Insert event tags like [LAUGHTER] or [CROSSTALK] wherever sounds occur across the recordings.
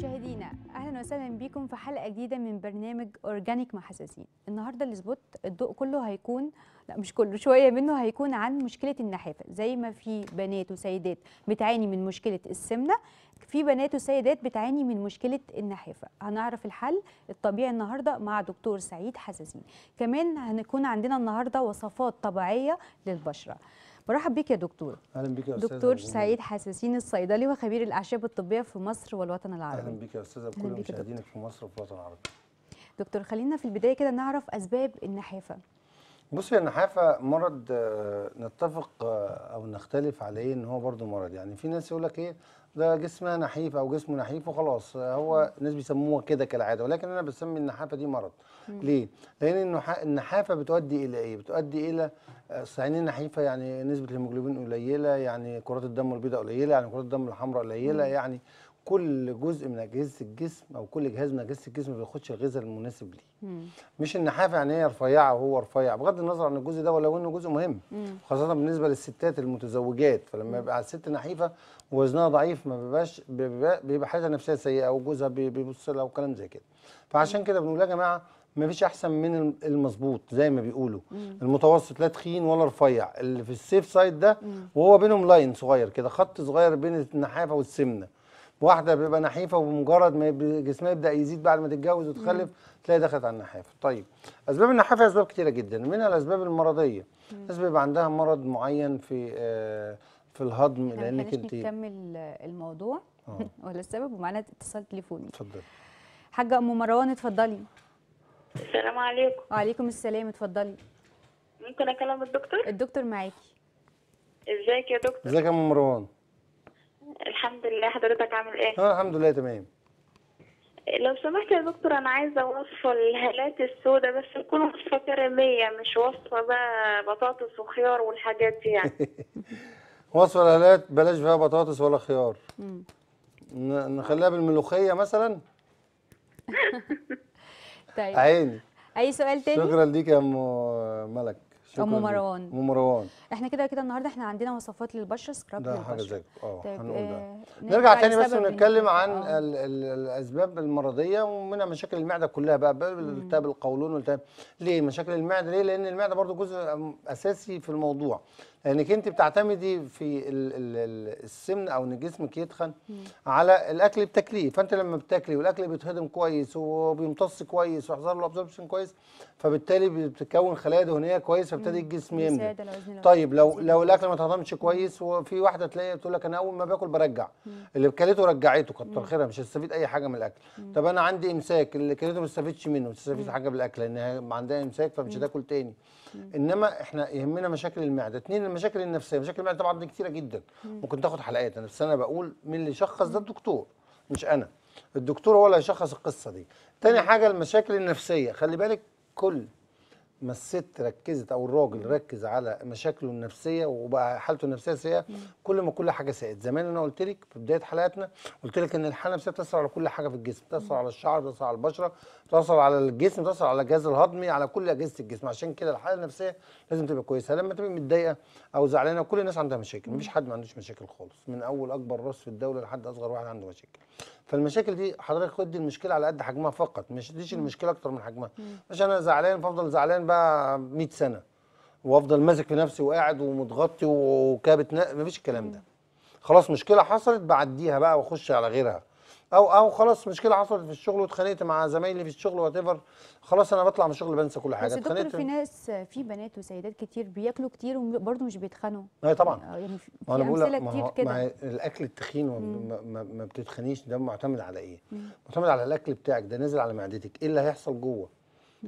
مشاهدينا أهلا وسهلا بيكم في حلقة جديدة من برنامج Organic مع حساسين النهارده ال spot الضوء كله هيكون لا مش كله شوية منه هيكون عن مشكلة النحافة. زي ما في بنات وسيدات بتعاني من مشكلة السمنة في بنات وسيدات بتعاني من مشكلة النحافة. هنعرف الحل الطبيعي النهارده مع دكتور سعيد حساسين. كمان هنكون عندنا النهارده وصفات طبيعية للبشرة. برحب بيك يا دكتور. أهلا بيك يا أستاذة دكتور سعيد حساسين الصيدلي وخبير الأعشاب الطبية في مصر والوطن العربي. أهلا بيك يا أستاذة بكل مشاهدينك في مصر وفي الوطن العربي. دكتور خلينا في البداية كده نعرف أسباب النحافة. بصي النحافه مرض آه، نتفق آه، أو نختلف عليه إن هو برضه مرض. يعني في ناس يقول لك إيه ده جسمها نحيف أو جسمه نحيف وخلاص. آه، هو الناس بيسموها كده كالعادة ولكن أنا بسمي النحافة دي مرض. ليه؟ لأن النحا- النحافة بتؤدي إلى إيه؟ بتؤدي إلى آه، عينين نحيفة يعني نسبة الهيموجلوبين قليلة يعني كرات الدم البيضاء قليلة يعني كرات الدم الحمراء قليلة يعني كل جزء من أجهزة الجسم أو كل جهاز من أجهزة الجسم ما بياخدش الغذاء المناسب ليه. مم. مش النحافه يعني هي رفيعة وهو رفيع بغض النظر عن الجزء ده ولو إنه جزء مهم مم. خاصة بالنسبة للستات المتزوجات. فلما يبقى الست نحيفة ووزنها ضعيف ما بيبقاش بيبقى, بيبقى حالتها نفسية سيئة أو جوزها بي- بيبص لها وكلام زي كده. فعشان كده بنقول يا جماعة ما فيش أحسن من المظبوط زي ما بيقولوا. المتوسط لا تخين ولا رفيع. اللي في ال safe side ده وهو بينهم line صغير كده خط صغير بين النحافة والسمنة. واحدة بيبقى نحيفة وبمجرد ما جسمها يبدأ يزيد بعد ما تتجوز وتخلف تلاقي دخلت على النحافة. طيب أسباب النحافة أسباب كتيرة جدا. منها الأسباب المرضية الناس بيبقى عندها مرض معين في آه، في الهضم لأنك انت نكمل الموضوع. آه. [LAUGHS] ولا السبب؟ ومعانا اتصال تليفوني. اتفضل. حاجة أم مروان اتفضلي. السلام عليكم. وعليكم السلام اتفضلي. ممكن أكلم الدكتور؟ الدكتور معاكي. إزيك يا دكتور؟ إزيك يا أم مروان؟ الحمد لله. حضرتك عامل إيه؟ أنا الحمد لله تمام. لو سمحت يا دكتور أنا عايزة وصفة الهالات السوداء بس تكون وصفة كريمية مش وصفة بقى بطاطس وخيار والحاجات دي يعني. [LAUGHS] وصفة الهالات بلاش فيها بطاطس ولا خيار. نخليها بالملوخية مثلا؟ [LAUGHS] طيب. عيني. أي سؤال تاني؟ شكرا ليك يا ام ملك. ليك. مروان. ام مروان إحنا كده كده النهارده إحنا عندنا وصفات للبشره scrub ده حاجة زي آه طيب هنقول ده. آه نرجع تاني بس ونتكلم. عن آه. ال ال الأسباب المرضية ومنها مشاكل المعدة كلها بقى التهاب القولون والتهاب. ليه مشاكل المعدة؟ ليه؟ لأن المعدة برضو جزء أساسي في الموضوع. لانك انت بتعتمدي في ال ال ال السمن أو ان جسمك يتخن على الاكل بتاكليه. فانت لما بتاكلي والاكل بيتهضم كويس وبيمتص كويس ويحصل له absorption كويس فبالتالي بتتكون خلايا دهنية كويس فابتدي الجسم يملى طيب لو. لو الأكل ما اتهضمش كويس وفي واحدة تلاقي تقول لك أنا أول ما باكل برجع. اللي كلته رجعته كتر خيرها مش هتستفيد أي حاجة من الأكل. طب أنا عندي إمساك اللي كلته ما استفدتش منه مش هتستفيد حاجة بالأكل لأن عندها إمساك فمش هتاكل تاني. إنما إحنا يهمنا مشاكل المعدة. اتنين المشاكل النفسية. مشاكل المعدة طبعا دي كتيرة جدا. ممكن تاخد حلقات. أنا بس أنا بقول مين اللي يشخص ده الدكتور مش أنا. الدكتور هو اللي هيشخص القصة دي. تاني حاجة المشاكل النفسية. خلي بالك كل ما الست ركزت أو الراجل ركز على مشاكله النفسية وبقى حالته النفسية سيئة كل ما كل حاجة ساءت زمان أنا قلت لك في بداية حلقاتنا قلت لك إن الحالة النفسية بتأثر على كل حاجة في الجسم بتأثر على الشعر بتأثر على البشرة بتأثر على الجسم بتأثر على الجهاز الهضمي على كل أجهزة الجسم. عشان كده الحالة النفسية لازم تبقى كويسة. لما تبقى متضايقة أو زعلانة كل الناس عندها مشاكل. مفيش حد ما عندوش مشاكل خالص. من أول أكبر راس في الدولة لحد أصغر واحد عنده مشاكل. فالمشاكل دي حضرتك خدي المشكلة على قد حجمها فقط مش تديش المشكلة أكتر من حجمها. مش أنا زعلان فأفضل زعلان بقى 100 سنة وأفضل ماسك في نفسي وقاعد ومتغطي وكابت مفيش الكلام ده. خلاص مشكلة حصلت بعديها بقى وأخش على غيرها. أو أو خلاص مشكلة حصلت في الشغل واتخانقت مع زمايلي في الشغل وات خلاص أنا بطلع من الشغل بنسى كل حاجة بس دكتور في ناس في بنات وسيدات كتير بياكلوا كتير وبرضه مش بيتخنوا أيوه طبعا آه، يعني في ما أنا بقول كتير كده الأكل التخين ما, ما بتتخنيش ده معتمد على إيه؟ معتمد على الأكل بتاعك ده نازل على معدتك إيه اللي هيحصل جوه؟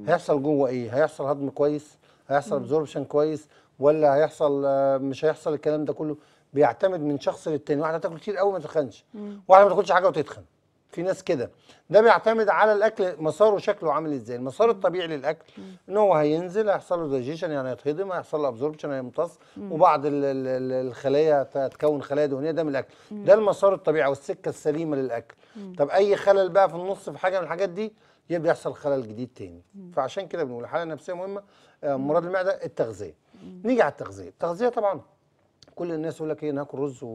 هيحصل جوه إيه؟ هيحصل هضم كويس؟ هيحصل absorption كويس؟ ولا هيحصل آه، مش هيحصل الكلام ده كله؟ بيعتمد من شخص للتاني. واحدة تاكل كتير قوي ما تتخنش. واحدة ما تاكلش حاجة وتتخن. في ناس كده. ده بيعتمد على الأكل مساره وشكله عامل إزاي. المسار الطبيعي للأكل إن هو هينزل هيحصل له دايجيشن يعني هيتهضم هيحصل له absorption هيمتص. وبعض ال- ال- ال- الخلايا تتكون خلايا دهنية ده من الأكل. ده المسار الطبيعي والسكة السليمة للأكل. طب أي خلل بقى في النص في حاجة من الحاجات دي يبدا يحصل خلل جديد تاني. فعشان كده بنقول الحالة النفسية مهمة. آه، مرض المعدة التغذية. نيجي على التغذية. التغذية طبعا كل الناس يقول لك إيه ناكل رز و...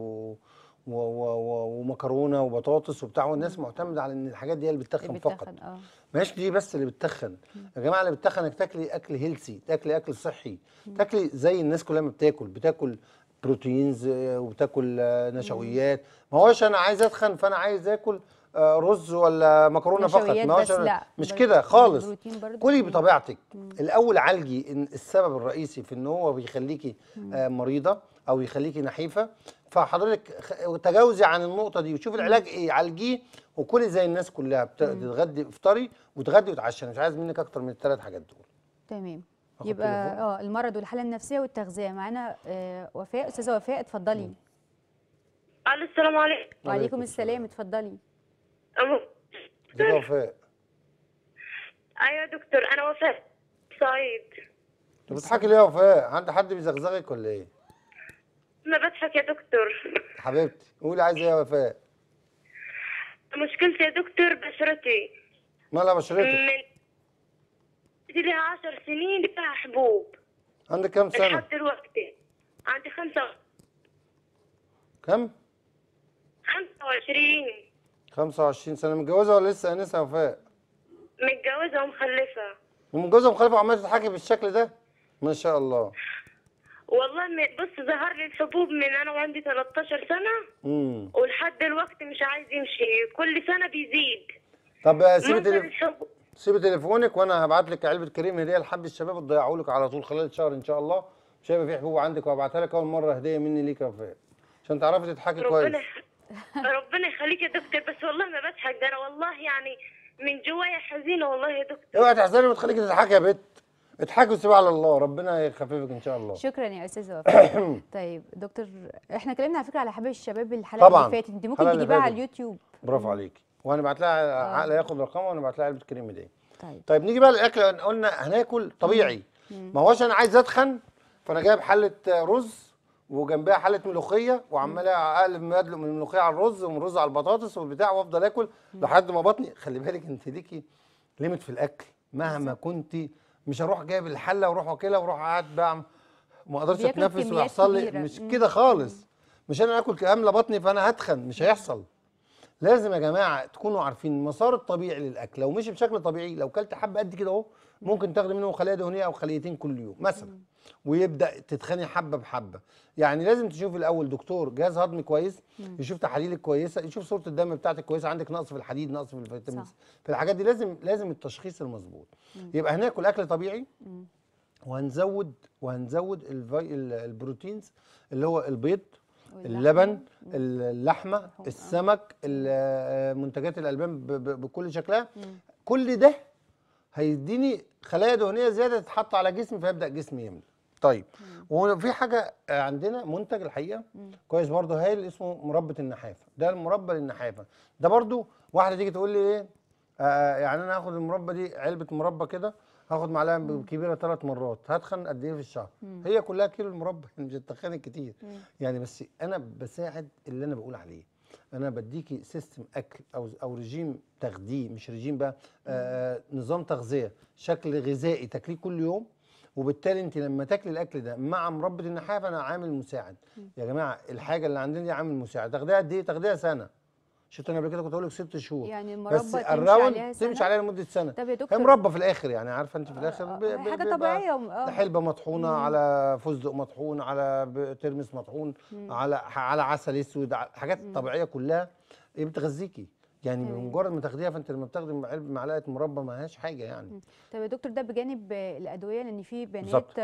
و و و ومكرونة وبطاطس وبتاع والناس معتمدة على إن الحاجات دي هي اللي بتتخن فقط. آه. مش دي بس اللي بتتخن. يا جماعة اللي بتتخن إنك تاكلي أكل healthy تاكلي أكل صحي. تاكلي زي الناس كلها ما بتاكل بتاكل proteins آه، وبتاكل آه، نشويات. ما هوش أنا عايز أتخن فأنا عايز آكل آه، رز ولا مكرونة فقط. ما هوش لا مش كده خالص. بروتين برضه. كلي مم. بطبيعتك. الأول عالجي السبب الرئيسي في إن هو بيخليكي مريضة. أو يخليكي نحيفة. فحضرتك تجاوزي عن النقطة دي وشوفي العلاج إيه عالجيه. وكلي زي الناس كلها بت- تتغدي افطري وتغدي وتعشي. أنا مش عايز منك أكتر من الثلاث حاجات دول. تمام. يبقى؟ آه المرض والحالة النفسية والتغذية. معانا آه وفاء أستاذة وفاء اتفضلي. ألو السلام عليكم. وعليكم السلام. اتفضلي. دي وفاء أيوه دكتور أنا وفاء. سعيد انت بتضحكي ليه يا وفاء؟ عند حد بيزغزغك ولا إيه؟ بضحك يا دكتور. حبيبتي قولي عايزه إيه يا وفاء؟ مشكلتي يا دكتور بشرتي. مالها بشرتك. من لها عشر سنين فيها حبوب. عندك كام سنة؟ لحد دلوقتي. عندي خمسة خمسة وعشرين. 25 سنة. متجوزة ولا لسه انسه يا وفاء؟ متجوزة ومخلفة. ومتجوزه ومخلفة وعمالة تضحكي بالشكل ده؟ ما شاء الله. والله بص ظهر لي الحبوب من أنا وعندي 13 سنة. امم ولحد دلوقتي مش عايز يمشي. كل سنة بيزيد. طب آه، سيبي تليف... سيبي تليفونك وأنا هبعت لك علبة كريم هدية لحد الشباب تضيعوا لك على طول خلال الشهر إن شاء الله. مش هيبقى في حبوب عندك وهبعتها لك. أول مرة هدية مني ليك يا وفاء. عشان تعرفي تضحكي كويس. ربنا [LAUGHS] ربنا يخليك يا دكتور. بس والله ما بضحك. ده أنا والله يعني من جوايا حزينة والله يا دكتور. اوعي تحزني وتخليكي تضحكي يا بت. اضحكي وسيبي على الله ربنا يخففك إن شاء الله. شكرا يا أستاذة [COUGHS] وفاء. طيب دكتور إحنا اتكلمنا على فكرة على حبايب الشباب الحلقة طبعاً. اللي فاتت. أنت ممكن تجيبها على. اليوتيوب. برافو عليكي وأنا بعت لها عقله ياخد رقمها وأنا بعت لها علبه كريم هديه طيب. طيب نيجي بقى للأكل. قلنا هناكل طبيعي. ما هوش أنا عايز أتخن فأنا جايب حلة رز وجنبها حلة ملوخية وعمال أقلب مدلق من الملوخية على الرز ومن الرز على البطاطس والبتاع وأفضل آكل لحد ما بطني. خلي بالك أنت ليكي limit في الأكل. مهما كنت مش هروح جايب الحلة وأروح واكلها وأروح قاعد بقى ما أقدرش أتنفس ويحصل لي. مش. كده خالص مش أنا آكل كأملة بطني فأنا هتخن مش هيحصل لازم يا جماعة تكونوا عارفين المسار الطبيعي للأكل لو مشي بشكل طبيعي لو كلت حبة قد كده أهو ممكن تاخدي منهم خلية دهنية أو خليتين كل يوم مثلا. ويبدأ تتخني حبة بحبة. يعني لازم تشوفي الأول دكتور جهاز هضمي كويس يشوف تحاليلك كويسة يشوف صورة الدم بتاعتك كويسة عندك نقص في الحديد نقص في الفيتامين. في الحاجات دي لازم لازم التشخيص المظبوط. يبقى هناكل أكل طبيعي وهنزود وهنزود البروتينز اللي هو البيض. اللبن اللحمة السمك ال- منتجات الألبان بكل شكلها. كل ده هيديني خلايا دهنية زيادة تتحط على جسمي فيبدأ جسمي يملى. طيب وفي حاجة عندنا منتج الحقيقة كويس برضه هايل اسمه مربى النحافة. ده المربى للنحافة. ده برضه واحدة تيجي تقول لي إيه؟ آه يعني أنا هاخد المربى دي علبة مربى كده هاخد معلقة كبيرة ثلاث مرات هتخن قد إيه في الشهر؟ هي كلها كيلو المربى [LAUGHS] مش هتخني كتير. يعني بس أنا بساعد اللي أنا بقول عليه. أنا بديكي سيستم أكل أو أو رجيم تغذية مش رجيم بقى آه نظام تغذية شكل غذائي تاكليه كل يوم. وبالتالي أنت لما تاكلي الأكل ده مع مربى النحافه أنا عامل مساعد. يا جماعة الحاجة اللي عندنا دي عامل مساعد. تاخديها قد إيه؟ تاخديها سنة. شفت أنا قبل كده كنت أقول لك ست شهور. يعني بس المربى تمشي الراوند؟ تمشي عليها لمدة سنة. طب يا هي دكتور مربى في الآخر يعني عارفة أنت في الآخر؟ آه، ب- آه، ب- حاجة طبيعية آه. حلبة مطحونة على فستق مطحون على ترمس مطحون على على عسل أسود حاجات طبيعية كلها. بتغذيكي. يعني. بمجرد ما تاخديها فأنت لما بتاخدي علبة معلقة مربى ما هياش حاجة يعني. طب يا دكتور ده بجانب آه، الأدوية لأن في. بنات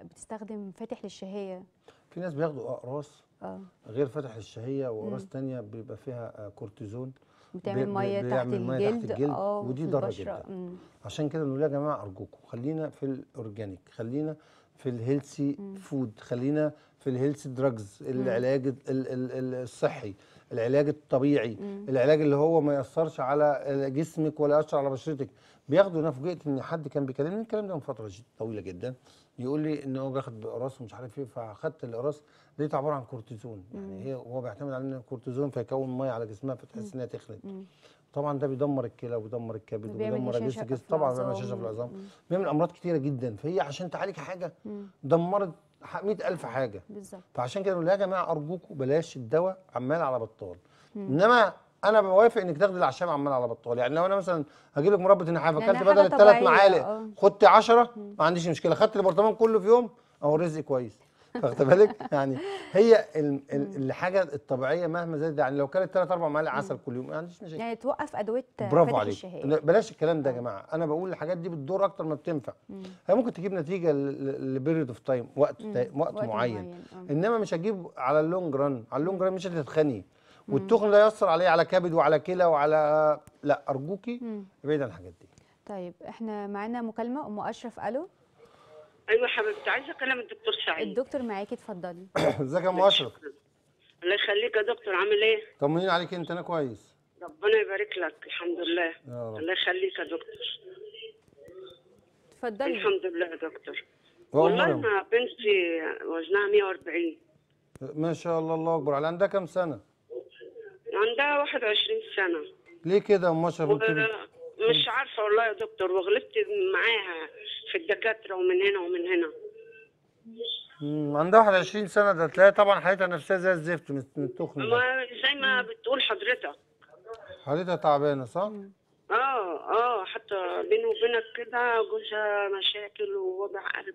بتستخدم فاتح للشهية. في ناس بياخدوا أقراص آه. غير فتح الشهية واقراص تانية بيبقى فيها آه، كورتيزون. بتعمل مية تحت مية تحت الجلد. الجلد، آه ودي البشرة. جدا. مم. عشان كده نقول يا جماعة أرجوكم خلينا في ال organic خلينا في ال healthy food خلينا في ال healthy drugs العلاج ال- ال- ال- الصحي العلاج الطبيعي العلاج اللي هو ما يأثرش على جسمك ولا يأثر على بشرتك. بياخدوا أنا فوجئت إن حد كان بيكلمني الكلام ده من فترة طويلة جدا. يقول لي إن هو بياخد اقراص ومش عارف إيه فأخدت الأقراص. لقيت عبارة عن كورتيزون. يعني هي هو بيعتمد على إن الكورتيزون فيكون مية على جسمها فتحس إنها تخنت طبعا ده بيدمر الكلى وبيدمر الكبد وبيدمر اجهزه الجسم. طبعا بيعمل. هشاشه في العظام. بيعمل أمراض كتيرة جدا. فهي عشان تعالج حاجة دمرت 100000 حاجة. بالظبط. فعشان كده نقول يا جماعة ارجوكم بلاش الدواء عمال على بطال. إنما أنا بوافق إنك تاخدي الاعشاب عمال على بطال. يعني لو أنا مثلا هجيب لك مربى يعني أكلت بدل الثلاث معالق آه. خدت 10 ما عنديش مشكلة. خدت البرطمان كله في يوم أهو رزق كويس. [LAUGHS] واخد بالك؟ يعني هي ال- ال- الحاجة الطبيعية مهما زادت يعني لو كانت ثلاث أربع معالق عسل كل يوم ما عنديش مشاكل. يعني توقف أدوية برافو عليك. بلاش الكلام ده يا جماعة. أنا بقول الحاجات دي بتضر أكتر ما بتنفع. هي ممكن تجيب نتيجة ل period of time وقت تا- وقت, وقت معين, معين، آه. إنما مش هتجيب على ال long run. على ال long run مش هتتخني. والتخن ده يأثر عليه على كبد وعلى كلى وعلى لا أرجوكي ابعدي عن الحاجات دي. طيب إحنا معانا مكالمة أم أشرف ألو؟ أيوه حبيبتي عايزة أكلم الدكتور سعيد. الدكتور معاكي اتفضلي. [COUGHS] إزيك يا أم أشرف؟ الله يخليك يا دكتور عامل إيه؟ طمنين عليك أنت أنا كويس. ربنا يبارك لك الحمد لله. يا رب. الله يخليك يا دكتور. اتفضلي. الحمد لله يا دكتور. والله. أنا بنتي وزنها 140 ما شاء الله الله أكبر. على عندها كام سنة؟ عندها 21 سنة. ليه كده؟ يا أم أشرف؟ مش عارفة والله يا دكتور وغلبت معاها في الدكاترة ومن هنا ومن هنا. عندها 21 سنة ده تلاقي طبعا حالتها النفسيه زي الزفت من التخن ما زي ما بتقول حضرتك. حالتها تعبانة صح؟ آه آه حتى بيني وبينك كده جوزها مشاكل ووجع قلب.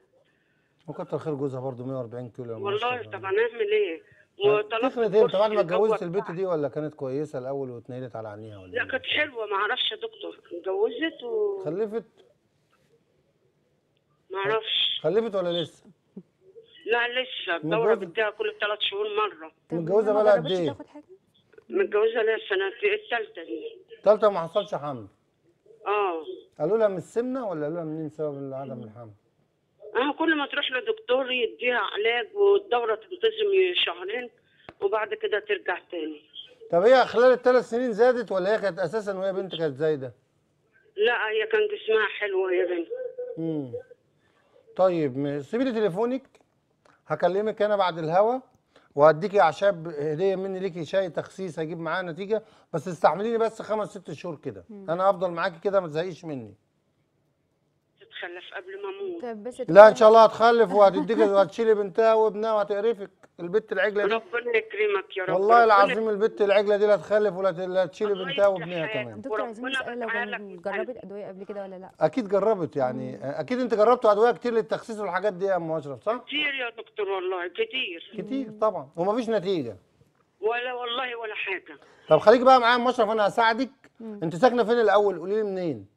وكتر خير جوزها برضه 140 كيلو والله. طب هنعمل إيه؟ وطلبت إمتى بعد ما اتجوزت البت دي ولا كانت كويسة الأول واتنيلت على عينيها ولا لا إيه؟ كانت حلوة. ما أعرفش يا دكتور. اتجوزت و خلفت؟ ما أعرفش. خلفت ولا لسه؟ لا لسه. الدورة؟ بديها كل ثلاث شهور مرة. طب متجوزة ما بقالها قد حاجة؟ متجوزة ليا السنة الثالثة دي. تالتة ما حصلش حمل. آه. قالوا لها من السمنة ولا قالوا لها منين سبب عدم الحمل؟ كل ما تروح لدكتور يديها علاج والدورة تنتظم شهرين وبعد كده ترجع تاني. طب هي خلال الثلاث سنين زادت ولا هي كانت أساسا وهي بنت كانت زايدة؟ لا هي كان جسمها حلو يا بنت. امم طيب سيبي لي تليفونك. هكلمك أنا بعد الهوا وهديكي أعشاب هدية مني ليكي شاي تخسيس هجيب معاه نتيجة. بس استحمليني بس خمس ست شهور كده. أنا هفضل معاكي كده ما تزهقيش مني. تتخلف قبل ما أموت. طب بس لا إن شاء الله هتخلف وهتديك وهتشيلي بنتها وابنها وهتقرفك. البت العجلة دي. ربنا يكرمك يا رب. والله العظيم البت العجلة دي لا تخلف ولا تشيلي بنتها وابنها. كمان. دكتور عايزين نسأل لو جربت أدوية قبل كده ولا لا؟ أكيد جربت يعني. أكيد أنت جربتوا أدوية كتير للتخسيس والحاجات دي يا أم أشرف صح؟ كتير يا دكتور والله كتير. كتير طبعا. ومفيش نتيجة. ولا والله ولا حاجة. طب خليك بقى معايا يا أم أشرف أنا هساعدك. أنت ساكنة فين الأول؟ قولي لي منين.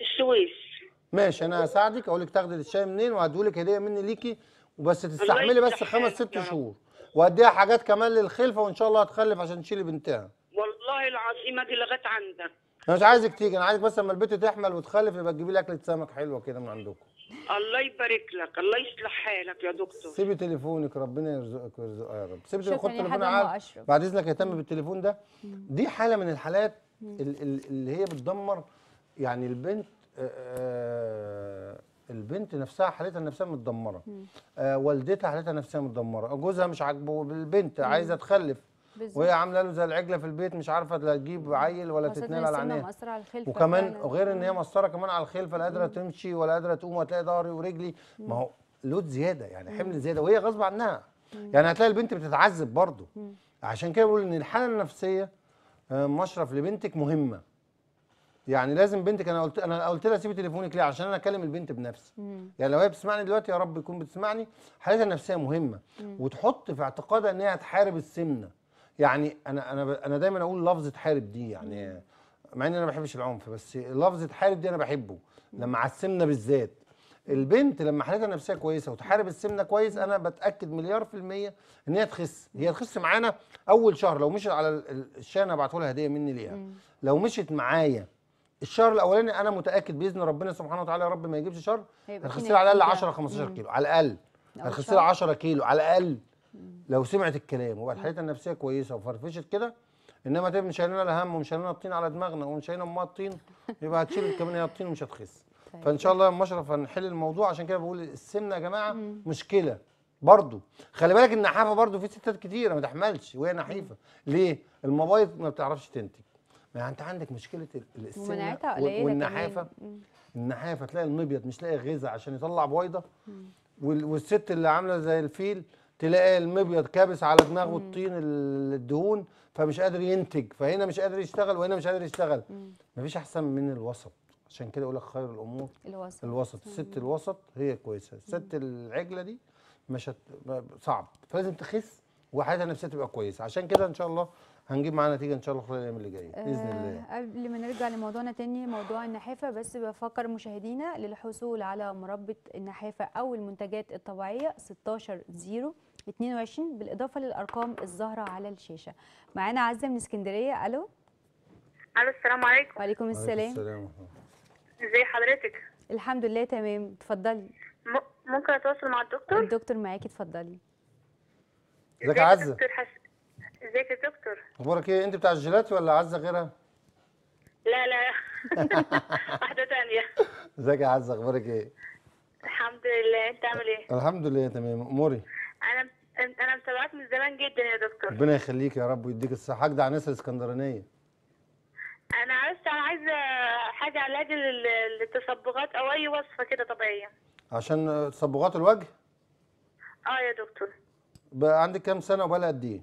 السويس. ماشي أنا هساعدك أقول لك تاخدي الشاي منين وهديهولك هدية مني ليكي وبس تستحملي بس خمس ست. شهور. وهديها حاجات كمان للخلفة وإن شاء الله هتخلف عشان تشيلي بنتها. والله العظيم أجي لغاية عندك. أنا مش عايزك تيجي أنا عايزك بس لما البنت تحمل وتخلف يبقى تجيبي لي أكلة سمك حلوة كده من عندكم. الله يبارك لك الله يصلح حالك يا دكتور. سيبي تليفونك ربنا يرزقك ويرزقها يا رب. سيبي تليفون أشرف. بعد إذنك اهتم بالتليفون ده. دي حالة من الحالات ال- ال- اللي هي بتدمر يعني البنت البنت نفسها حالتها النفسيه متدمرة. آه، والدتها حالتها النفسيه متدمرة. جوزها مش عاجبه البنت عايزة تخلف. وهي عاملة له زي العجلة في البيت مش عارفة لا تجيب عيل ولا تتنال على عينيها وكمان. غير إن هي مأثرة كمان على الخلفة لا قادرة تمشي ولا قادرة تقوم وتلاقي ظهري ورجلي. ما هو لود زيادة يعني حمل زيادة وهي غصب عنها. يعني هتلاقي البنت بتتعذب برضه. عشان كده بقول إن الحالة النفسية آه، مشرف لبنتك مهمة. يعني لازم بنتك أنا قلت أنا قلت لها سيبي تليفونك ليه؟ عشان أنا أكلم البنت بنفسي. يعني لو هي بتسمعني دلوقتي يا رب يكون بتسمعني. حالتها النفسية مهمة. وتحط في اعتقادها إن هي هتحارب السمنة. يعني أنا أنا أنا دايما أقول لفظ تحارب دي يعني مع إن أنا ما بحبش العنف بس لفظ تحارب دي أنا بحبه. لما على السمنة بالذات. البنت لما حالتها النفسية كويسة وتحارب السمنة كويس أنا بتأكد مليار في المية إن هي تخس. هي تخس معانا أول شهر. لو مشيت على ال- ال- الشاي أنا هبعته لها هدية مني ليها. لو مشيت معايا الشهر الأولاني أنا متأكد بإذن ربنا سبحانه وتعالى يا رب ما يجيبش شر هتخسي على الأقل نتيجة. 10 15 كيلو على الأقل. شهر. 10 كيلو على الأقل. لو سمعت الكلام وبقت حالتها النفسية كويسة وفرفشت كده إنما تبقى مش شايلين الهم ومش شايلين الطين على دماغنا ومش شايلين أمها الطين يبقى هتشيل [LAUGHS] كمان هي الطين ومش هتخس. طيب. فإن شاء الله يا أم اشرف هنحل الموضوع. عشان كده بقول السمنة يا جماعة مشكلة برضو. خلي بالك النحافة برضو في ستات كتيره ما تحملش وهي نحيفة. ليه؟ المبايض ما بتعرفش تنتج. ما انت عندك مشكلة ال- السمنه والنحافة. النحافة تلاقي المبيض مش لاقي غذاء عشان يطلع بويضة. وال- والست اللي عاملة زي الفيل تلاقي المبيض كابس على دماغه الطين ال- الدهون فمش قادر ينتج فهنا مش قادر يشتغل وهنا مش قادر يشتغل. مفيش أحسن من الوسط. عشان كده يقول لك خير الأمور. الوسط. الوسط. الست الوسط هي كويسة. الست العجلة دي مش. صعب. فلازم تخس وحياتها النفسية تبقى كويسة. عشان كده إن شاء الله هنجيب معانا نتيجة إن شاء الله خلال الأيام اللي جاية بإذن الله. آه، قبل ما نرجع لموضوعنا تاني موضوع النحافة بس بفكر مشاهدينا للحصول على مربى النحافة أو المنتجات الطبيعية 16 0 22 بالإضافة للأرقام الظاهرة على الشاشة. معانا عزة من اسكندرية ألو؟ ألو السلام عليكم. وعليكم عليكم السلام. السلام. ازي حضرتك؟ الحمد لله تمام. اتفضلي. ممكن أتواصل مع الدكتور؟ الدكتور معاكي اتفضلي. إزيك يا عزة؟ دكتور حس... ازيك يا دكتور؟ أخبارك إيه؟ أنت بتاع الجيلاتي ولا عزة غيرها؟ لا لا. [LAUGHS] واحدة تانية. إزيك يا عزة؟ أخبارك إيه؟ الحمد لله. أنت عامل إيه؟ الحمد لله تمام. أموري؟ أنا أنا متابعاك من زمان جدا يا دكتور. ربنا يخليك يا رب ويديك الصحة. أجدع الناس الإسكندرانية. أنا عايزه أنا عايزة حاجة علاج لل- للتصبغات أو أي وصفة كده طبيعية. عشان تصبغات الوجه؟ آه يا دكتور. بقى عندك كام سنة وبقى قد إيه؟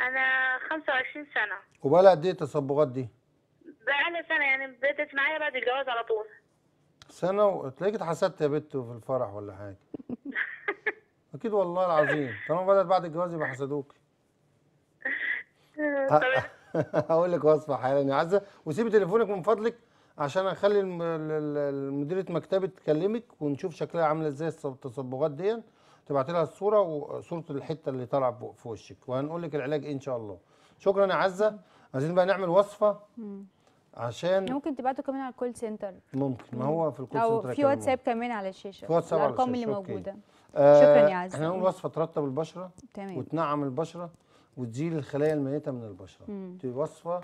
أنا 25 سنة. وبقى قد إيه التصبغات دي؟ بقالي سنة يعني بدأت معايا بعد الجواز على طول. سنة وتلاقيك اتحسدت يا بت في الفرح ولا حاجة. [LAUGHS] أكيد والله العظيم. طالما بدأت بعد الجواز يبقى حسدوك. [LAUGHS] [LAUGHS] هقول لك وصفة حالا يا عزه وسيبي تليفونك من فضلك عشان أخلي مديرة مكتبي تكلمك ونشوف شكلها عاملة إزاي التصبغات دي تبعت لها الصورة وصورة الحتة اللي طالعة في وشك. وهنقول لك العلاج إيه إن شاء الله. شكرا يا عزة. عايزين بقى نعمل وصفة عشان ممكن تبعتوا كمان على ال call center ممكن. ما هو في ال call center في هيكلموك. واتساب كمان على الشاشة. في واتساب على الأرقام اللي. موجودة. آه، شكراً يا عزة. إحنا هنقول وصفة ترطب البشرة تمام. وتنعم البشرة وتزيل الخلايا الميتة من البشرة. دي وصفة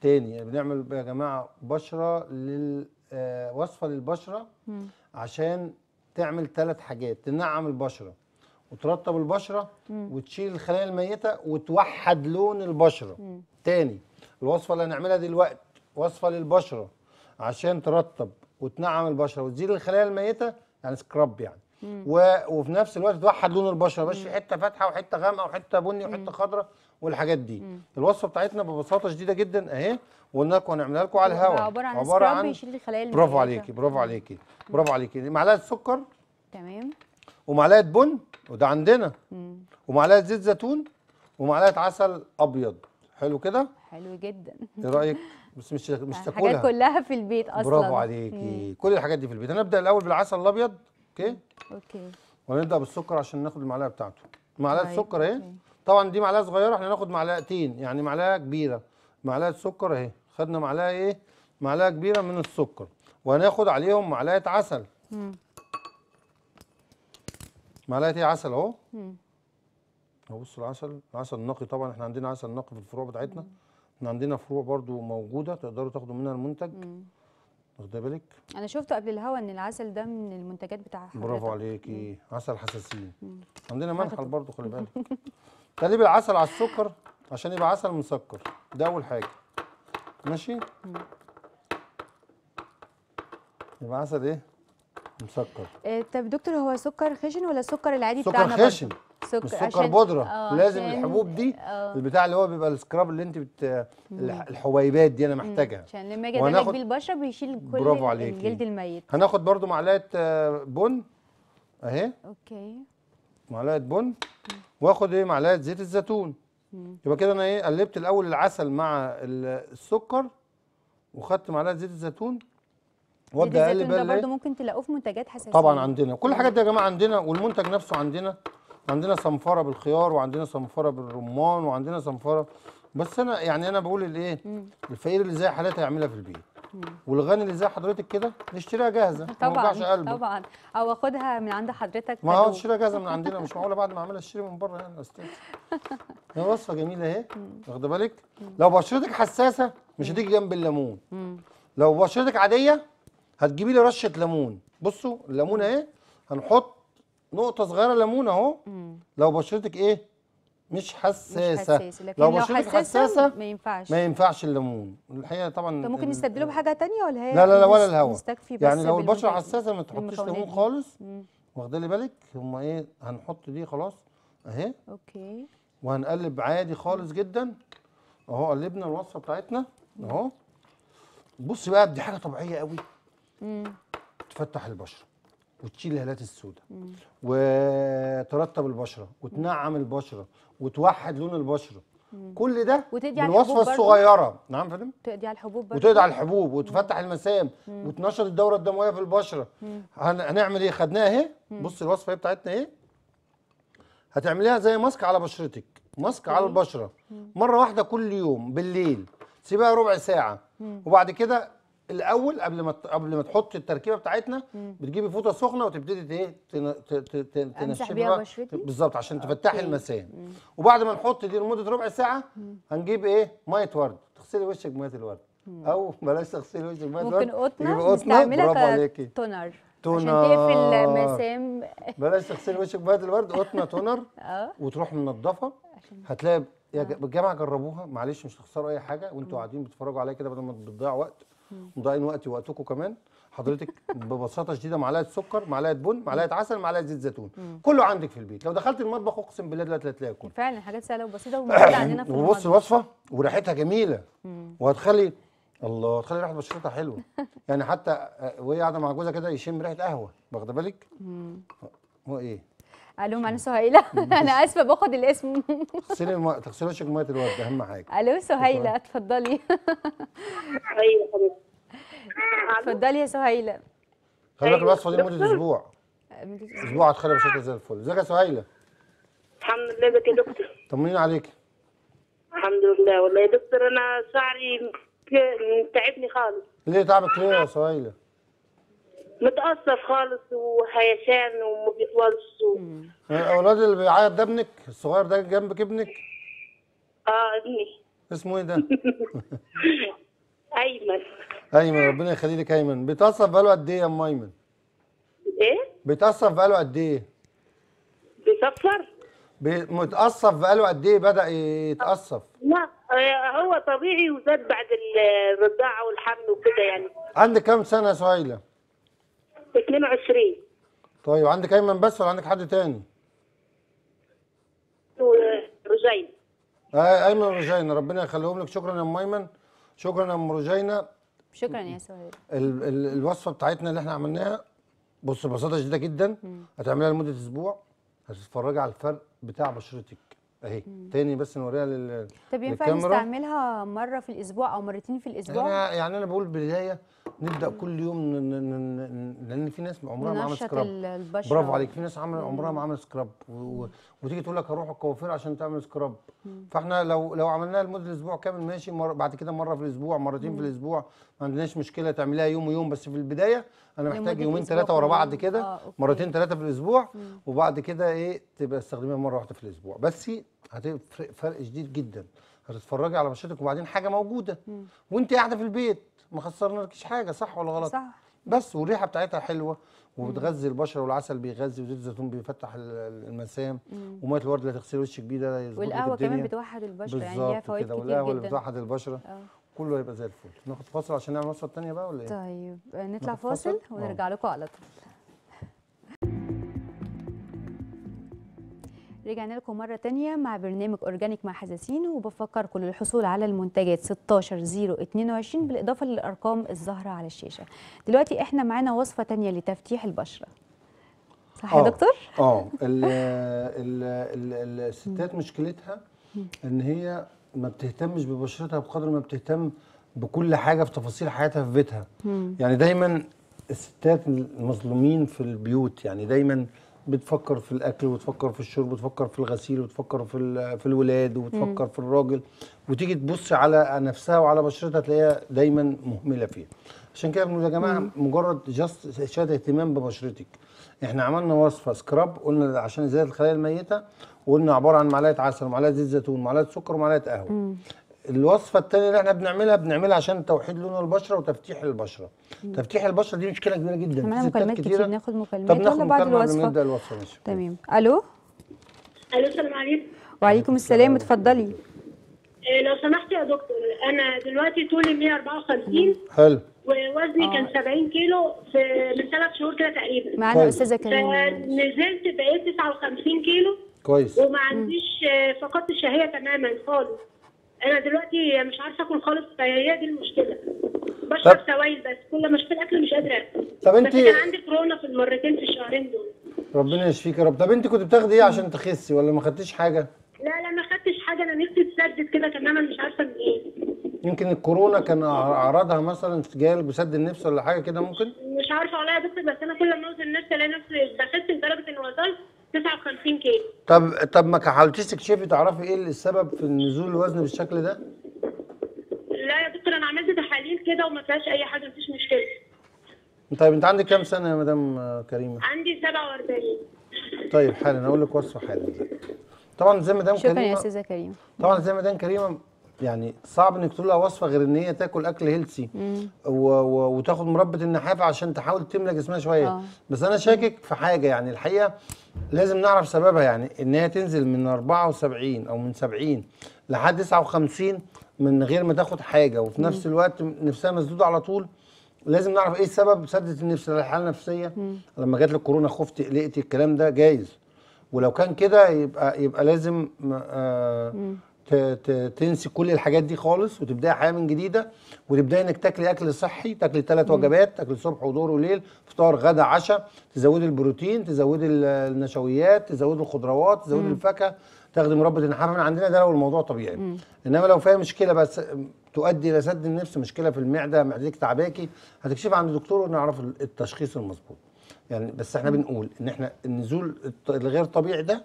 تاني. بنعمل يا جماعة بشرة لل آه، وصفة للبشرة مم. عشان تعمل ثلاث حاجات تنعم البشرة وترطب البشرة وتشيل الخلايا الميتة وتوحد لون البشرة. مم. تاني الوصفة اللي هنعملها دلوقتي وصفة للبشرة عشان ترطب وتنعم البشرة وتزيل الخلايا الميتة يعني سكراب يعني. و... وفي نفس الوقت توحد لون البشرة. مش في حتة فاتحة وحتة غامقة وحتة بني وحتة خضراء والحاجات دي. الوصفة بتاعتنا ببساطة شديدة جدا أهي. وقلنا لكم هنعملها لكم على الهواء عبارة عن scrub بيشيل الخلايا برافو عليكي برافو عليكي برافو عليكي. معلقة سكر. تمام. ومعلقة بن وده عندنا. مم. ومعلقة زيت زيتون ومعلقة عسل أبيض. حلو كده؟ حلو جدا. إيه رأيك؟ بس مش مش الحاجات [LAUGHS] تاكلها كلها في البيت أصلا. برافو عليكي. كل الحاجات دي في البيت. هنبدأ الأول بالعسل الأبيض. okay؟ okay. وهنبدا بالسكر عشان ناخد المعلقة بتاعته. معلقة طيب، سكر أهي. طبعا دي معلقة صغيرة إحنا هناخد معلقتين. يعني معلقة كبيرة. معلقة سكر أهي. خدنا معلقة إيه؟ معلقة كبيرة من السكر. وهناخد عليهم معلقة عسل. مم. معلقة إيه؟ عسل أهو. مم. أهو بصوا العسل العسل النقي طبعا. إحنا عندنا عسل نقي في الفروع بتاعتنا. إحنا عندنا فروع برضو موجودة تقدروا تاخدوا منها المنتج. مم. واخدة بالك؟ أنا شفته قبل الهوا إن العسل ده من المنتجات بتاع حضرتك. برافو عليكي. عسل حساسين. مم. عندنا منحل. برضو خلي بالك. [LAUGHS] تقليب العسل على السكر عشان يبقى عسل مسكر. ده أول حاجة. ماشي؟ يبقى عسل إيه؟ مسكر. آه، طب دكتور هو سكر خشن ولا السكر العادي سكر بتاعنا؟ خشن. سكر سكر عشان- بودرة. آه، لازم عشان- الحبوب دي آه. البتاع اللي هو بيبقى السكراب اللي انت بت الح- الحبيبات دي أنا محتاجها. عشان لما أجي ادلك بيه البشرة بيشيل كل برافو عليكي. الجلد الميت. هناخد برضو معلقة آه، بن. اهي. أوكي. معلقة بن. واخد إيه؟ معلقة زيت الزيتون. يبقى كده أنا إيه قلبت الأول العسل مع ال- السكر وخدت معلقة زيت الزيتون زيت وابدا أقلب الزيتون ده برضه إيه ممكن تلاقوه في منتجات حساسيه طبعا عندنا. كل الحاجات دي يا جماعة عندنا والمنتج نفسه عندنا. عندنا صنفرة بالخيار وعندنا صنفرة بالرمان وعندنا صنفرة. بس أنا يعني أنا بقول الإيه. الفقير اللي زي حالاتي يعملها في البيت. والغني اللي زي حضرتك كده نشتريها جاهزة طبعا قلبه. طبعا. أو اخدها من عند حضرتك ما هو كادو. تشتريها جاهزة من عندنا مش معقولة بعد ما اعملها اشتري من بره يعني أستاذ. [LAUGHS] هي وصفة جميلة اهي واخدة بالك؟ لو بشرتك حساسة مش هتيجي جنب الليمون. لو بشرتك عادية هتجيبي لي رشة ليمون. بصوا الليمون اهي هنحط نقطة صغيرة ليمون اهو. لو بشرتك إيه؟ مش مش حساسة. حساس لكن لو بشرتك حساسة, ما ينفعش. ما ينفعش الليمون. الحقيقة طبعا طب ممكن نستبدله بحاجة تانية ولا هي لا لا لا ولا نس- الهوا نستكفي بس يعني لو البشرة حساسة ما تحطيش ليمون. خالص. واخدة لي بالك؟ هم إيه؟ هنحط دي خلاص. أهي. okay. وهنقلب عادي خالص جدا. أهو قلبنا الوصفة بتاعتنا. أهو. بص بقى دي حاجة طبيعية قوي. مم. تفتح البشرة. وتشيل الهالات السوداء وترطب البشرة وتنعم البشرة وتوحد لون البشرة. كل ده وتدي على برضو؟ الصغيرة. نعم فندم؟ تقضي على الحبوب برضه وتقضي على الحبوب وتفتح المسام وتنشط الدورة الدموية في البشرة. هن... هنعمل إيه؟ خدناها اهي. بص الوصفة اهي بتاعتنا اهي. هتعمليها زي ماسك على بشرتك. ماسك على البشرة. مرة واحدة كل يوم بالليل. سيبها ربع ساعة. وبعد كده الأول قبل ما قبل ما تحط التركيبة بتاعتنا بتجيبي فوطة سخنة وتبتدي إيه تن- ت- ت- ت- تنشفي بيها بقى- بشرتي؟ بالظبط عشان تفتحي okay. المسام وبعد ما نحط دي لمدة ربع ساعة هنجيب إيه؟ مية ورد. تغسلي وشك بمية الورد. أو بلاش تغسلي وشك بمية الورد. ممكن قطنة؟ نستعملها ك toner عشان toner. تقفل مسام [LAUGHS] بلاش تغسلي وشك بمية الورد. قطنة toner آه. وتروح منضفة. هتلاقي يا الجامعة جربوها. معلش مش تخسروا أي حاجة. وأنتوا قاعدين بتتفرجوا عليا كده بدل ما بتضيعوا وقت. مضيعين وقتي ووقتكم كمان. حضرتك [LAUGHS] ببساطة شديدة معلقة سكر معلقة بن معلقة عسل معلقة زيت زيتون. كله عندك في البيت. لو دخلت المطبخ اقسم بالله دلوقتي هتلاقي كله. فعلا حاجات سهلة وبسيطة [COUGHS] وموجوده عندنا في وبص الوصفه وريحتها جميلة. وهتخلي الله هتخلي ريحة بشرتها حلوة. [LAUGHS] يعني حتى آه، وهي قاعدة مع جوزها كده يشم ريحة قهوة. واخدة بالك؟ هو إيه؟ ألو معلش سهيلة. [LAUGHS] أنا آسفة باخد الاسم. تغسلي الم... تغسلي وشك بميه الورد أهم حاجة. ألو سهيلة اتفضلي. أيوه حبيبتي؟ اتفضلي يا سهيلة. خلي بالك. الوصفة دي لمده أسبوع. أسبوع. هتخلي بشرتها زي الفل. ازيك يا سهيلة؟ الحمد لله ازيك يا دكتور. طمنيني عليك. الحمد لله والله يا دكتور أنا شعري تعبني خالص. ليه تعبك ليه يا سهيلة؟ متأثر خالص وهيشان وما بيطولش و... الاولاد اللي بيعيط ده ابنك؟ الصغير ده جنبك ابنك آه ابني. اسمه إيه ده؟ [LAUGHS] أيمن. أيمن ربنا يخلي لك أيمن. بيتقصف بقاله قد إيه يا أم أيمن؟ إيه؟ بيتقصف بقاله قد إيه؟ بيصفر بي- متقصف بقاله قد إيه؟ بدأ يتقصف لا آه، هو طبيعي وزاد بعد الرضاعة والحمل وكده يعني. عندك كام سنة يا سهيلة؟ 22 طيب عندك ايمن بس ولا عندك حد تاني؟ ورجعين آه ايمن ورجينا ربنا يخليهم لك. شكرا يا ام ايمن شكرا يا أم رجينا شكرا يا سهيله ال ال الوصفة بتاعتنا اللي إحنا عملناها بص ببساطة شديدة جدا. هتعملها لمدة أسبوع. هتتفرجي على الفرق بتاع بشرتك أهي. تاني بس نوريها لل طب ينفع. نستعملها مرة في الأسبوع أو مرتين في الأسبوع؟ أنا يعني أنا بقول بدايه نبدأ كل يوم ن- ن- ن- ن- لأن في ناس عمرها ما عملت scrub. ال- البشرة. برافو عليك. في ناس عمل عمرها ما عملت scrub. و... و... وتيجي تقول لك هروح الكوافير عشان تعمل scrub. فاحنا لو لو عملناها لمدة الأسبوع كامل ماشي. مر... بعد كده مرة في الأسبوع مرتين في الأسبوع. ما عندناش مشكلة تعمليها يوم ويوم. بس في البداية أنا محتاج يومين ثلاثة ورا بعض. كده. آه،. مرتين ثلاثة في الأسبوع. وبعد كده إيه؟ تبقى تستخدميها مرة واحدة في الأسبوع. بس هتفرق فرق شديد جدا. هتتفرجي على بشرتك وبعدين حاجة موجودة. وانت قاعدة في البيت. ما خسرناكيش حاجة صح ولا غلط؟ صح. بس والريحة بتاعتها حلوة وبتغذي البشره والعسل بيغذي وزيت الزيتون بيفتح ال- ال- المسام ومية الورد اللي هتغسلي وشك بيه ده والقهوة كمان. بتوحد البشرة يعني ليها فوائد كتير والقهوة اللي بتوحد البشرة آه. كله هيبقى زي الفل. ناخد فاصل عشان نعمل الوصفه الثانية بقى ولا إيه؟ طيب آه، نطلع فاصل؟ فاصل ونرجع لكم على طول. رجعنا لكم مرة تانية مع برنامج أورجانيك مع حساسين وبفكركم للحصول على المنتجات 16022 بالإضافة للأرقام الظاهرة على الشاشة دلوقتي إحنا معانا وصفة تانية لتفتيح البشرة صح يا آه. دكتور؟ آه [LAUGHS] ال ال ال الستات مشكلتها إن هي ما بتهتمش ببشرتها بقدر ما بتهتم بكل حاجة في تفاصيل حياتها في بيتها يعني دايما الستات المظلومين في البيوت يعني دايما بتفكر في الأكل وتفكر في الشرب وتفكر في الغسيل وتفكر في في الولاد وتفكر في الراجل. وتيجي تبص على نفسها وعلى بشرتها تلاقيها دايما مهملة فيها. عشان كده بنقول يا جماعة مجرد جاست شوية اهتمام ببشرتك. إحنا عملنا وصفة سكراب قلنا عشان ازاله الخلايا الميتة وقلنا عبارة عن معلقة عسل ومعلقة زيت زيتون ومعلقة سكر ومعلقة قهوة. الوصفة الثانية اللي إحنا بنعملها بنعملها عشان توحيد لون البشرة وتفتيح البشرة. تفتيح البشرة دي مشكلة كبيرة جدا. معانا مكالمات كتير ناخد مكالمات. طب ناخد بعد مكالمة قبل ما الوصفة؟ نبدا الوصفة ماشي. تمام. ألو؟ ألو السلام عليكم. وعليكم السلام اتفضلي. إيه، لو سمحت يا دكتور أنا دلوقتي طولي 154 حلو. ووزني كان 70 كيلو في من ثلاث شهور كده تقريبا. معانا كويس. أستاذة كريم. فنزلت بقيت 59 كيلو كويس. وما عنديش آه، فقدت الشهية تماما خالص. أنا دلوقتي مش عارفة آكل خالص فهي دي المشكلة. بشرب سوائل بس كل ما أشوف الأكل مش قادرة. اكل طب انت كان عندي كورونا في المرتين في الشهرين دول. ربنا يشفيك يا رب. طب انت كنت بتاخدي إيه عشان تخسي ولا ما خدتيش حاجة؟ لا لا ما خدتش حاجة. أنا نفسي اتسدد كده تماما مش عارفة من إيه يمكن الكورونا كان أعراضها مثلا جايلك بسد النفس ولا حاجة كده ممكن؟ مش عارفة والله يا دكتور بس أنا كل ما أوزن نفسي ألاقي نفسي بخس لدرجة اني وصلت 59 كيلو. طب طب ما حاولتيش تكشفي تعرفي إيه السبب في نزول الوزن بالشكل ده؟ لا يا دكتور أنا عملت تحاليل كده وما فيهاش أي حاجة مفيش مشكلة. طيب أنت عندك كام سنة يا مدام كريمة؟ عندي 47 طيب حالا أقول لك وصفة حالا. طبعا زي مدام شكرا يا كريمه أستاذة كريم طبعا زي مدام كريمة يعني صعب إنك تقول لها وصفة غير إن هي تاكل أكل. و... وتاخد مربى النحافه عشان تحاول تملى جسمها شوية. آه. بس أنا شاكك في حاجة يعني الحقيقة لازم نعرف سببها يعني إن هي تنزل من 74 أو من 70 لحد 59 من غير ما تاخد حاجة. وفي نفس الوقت نفسها مسدودة على طول. لازم نعرف إيه السبب سدة النفس الحاله النفسية. لما جات لك كورونا خفتي قلقتي الكلام ده جايز. ولو كان كده يبقى يبقى لازم آه تنسي كل الحاجات دي خالص وتبداي حياة من جديدة وتبداي إنك تاكلي أكل صحي تاكلي ثلاث وجبات تاكلي صبح وظهر وليل فطار غدا عشاء تزودي البروتين تزودي ال- النشويات تزودي الخضروات تزودي الفاكهة تاخدي مربى النحافه من عندنا ده لو الموضوع طبيعي. إنما لو فيها مشكلة بس تؤدي إلى سد النفس مشكلة في المعدة معدتك تعباكي هتكشفي عند دكتور ونعرف التشخيص المظبوط. يعني بس إحنا بنقول إن إحنا النزول الغير طبيعي ده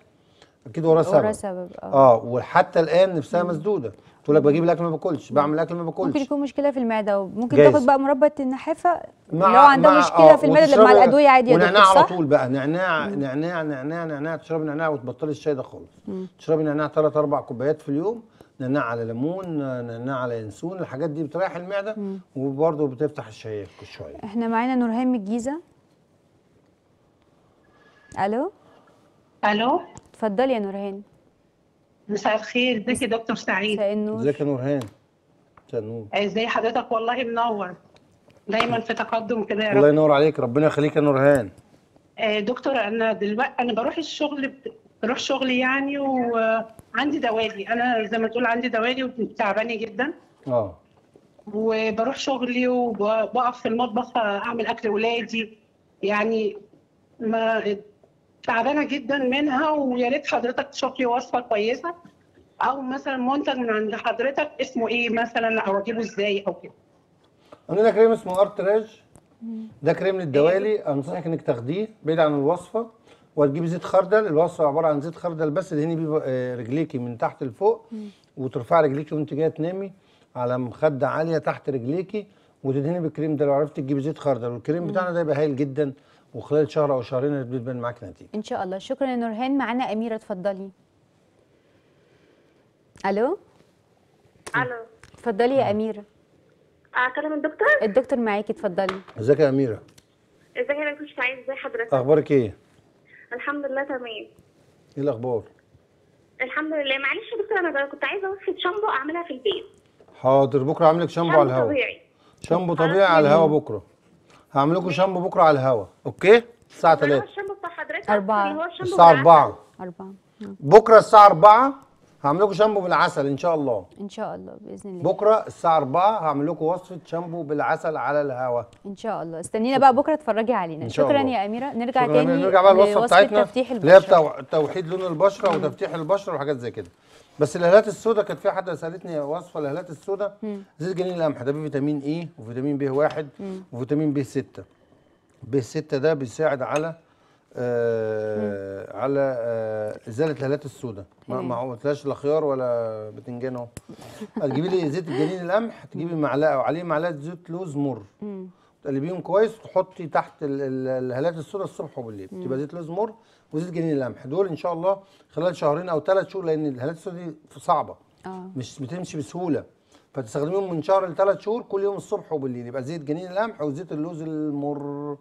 أكيد وراه سبب. وراه سبب آه. آه وحتى الآن نفسها مسدودة. تقول لك بجيب الأكل ما باكلش بعمل أكل ما ممكن باكلش يكون مشكلة في المعدة وممكن جايز. تاخد بقى مربى النحافه لو مع- عندها مع- مشكلة آه، في المعدة مع الأدوية عادي ونعناع على؟ طول بقى. نعناع نعناع نعناع نعناع تشربي نعناع وتبطلي الشاي ده خالص. تشربي نعناع ثلاث أربع كوبايات في اليوم نعناع على ليمون نعناع على ينسون الحاجات دي بتريح المعدة وبرضه بتفتح الشهيه شوية. إحنا معانا نورهان من الجيزة. ألو؟ ألو؟ اتفضلي يا نورهان. مساء الخير ازيك يا دكتور سعيد؟ مساء النور. ازيك يا نورهان؟ مساء النور. ازي حضرتك؟ والله منور. دايما في تقدم كده يا الله رب. ينور عليك. ربنا يخليك يا نورهان. آه، دكتور أنا دلوقتي أنا بروح الشغل بروح شغلي يعني وعندي دوالي. أنا زي ما تقول عندي دوالي وتعبانة جدا. آه. وبروح شغلي وبقف في المطبخ أعمل أكل ولادي. يعني ما تعبانة جدا منها ويا ريت حضرتك تشوف لي وصفة كويسة. أو مثلا منتج من عند حضرتك اسمه إيه مثلا أو أجيبه إزاي أو كده. عندنا كريم اسمه ارتراج ده كريم للدوالي. أنصحك إنك تاخديه بعيد عن الوصفة وتجيبي زيت خردل. الوصفة عبارة عن زيت خردل بس تدهني بيه آه، رجليكي من تحت لفوق وترفعي رجليكي وأنت جاية تنامي على مخدة عالية تحت رجليكي وتدهني بالكريم ده. لو عرفت تجيبي زيت خردل والكريم بتاعنا ده يبقى هايل جدا. وخلال شهر أو شهرين بتبان معاك نتيجة. إن شاء الله. شكرا يا نورهان. معانا أميرة اتفضلي. ألو؟ ألو. اتفضلي يا أميرة. اكلم الدكتور؟ الدكتور معاكي اتفضلي. إزيك يا أميرة؟ إزيك يا دكتور سعيد إزي حضرتك؟ أخبارك إيه؟ الحمد لله تمام. إيه الأخبار؟ الحمد لله. معلش يا دكتور أنا كنت عايزة وصفه شامبو أعملها في البيت. حاضر. بكرة اعمل لك شامبو على شامبو الهواء طبيعي. شامبو طبيعي على الهواء بكرة. هعمل لكم شامبو بكرة على الهواء okay؟ الساعة اللي هو 3 الشامبو بتاع حضرتك؟ أربعة. اللي هو الشامبو الساعة بالعسل. 4 أربعة. مم. بكرة الساعة 4 هعمل لكم شامبو بالعسل إن شاء الله. إن شاء الله بإذن الله. بكرة الساعة 4 هعمل لكم وصفة شامبو بالعسل على الهواء إن شاء الله. استنينا بقى بكرة اتفرجي علينا. إن شاء شكرا الله. يا أميرة. نرجع شكراً. تاني نرجع بقى الوصفه بتاعتنا اللي هي بتاع توحيد لون البشرة وتفتيح البشرة وحاجات زي كده. بس الهالات السوداء كانت في حد سالتني وصفه الهالات السوداء زيت جنين القمح ده فيتامين اي وفيتامين ب 1 وفيتامين ب 6 ب 6 ده بيساعد على آه على آه إزالة الهالات السوداء. ما. ما قلتلاش لا خيار ولا بتنجان أهو. هتجيبي لي زيت الجنين القمح تجيبي معلقة وعليه معلقة زيت لوز مر. تقلبيهم كويس وتحطي تحت ال- ال- الهالات السوداء الصبح وبالليل. تبقى زيت لوز مر وزيت جنين القمح دول إن شاء الله خلال شهرين أو ثلاث شهور لأن الهالات السوداء دي صعبة. آه. مش بتمشي بسهولة. فتستخدميهم من شهر لثلاث شهور كل يوم الصبح وبالليل. يبقى زيت جنين القمح وزيت اللوز المر.